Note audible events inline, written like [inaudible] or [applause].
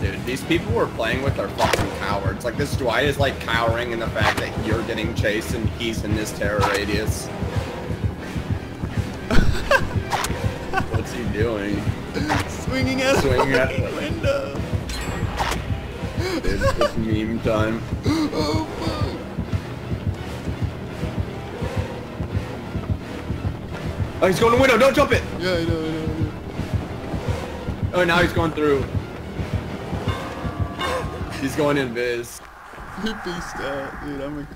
Dude, these people were playing with are fucking cowards. Like, this Dwight is, like, cowering in the fact that you're getting chased and he's in this terror radius. [laughs] What's he doing? Swinging at Swinging at- fucking window. Dude, it's meme time. Oh fuck. Oh, he's going to the window. Don't jump it. Yeah, I know, I know, I know. Oh, now he's going through. He's going in Viz. He beast out, dude. I'm recording.